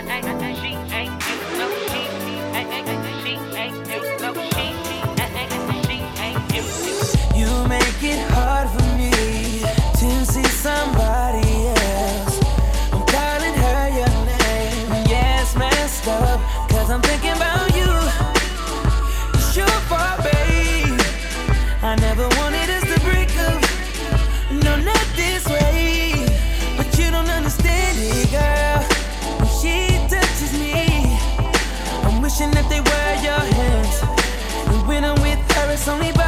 You make it hard for me to see somebody else. I'm calling her your name. Yeah, it's messed I'm you. It's your fault. I never wanted. That they were your hands. And when I'm with her, it's only.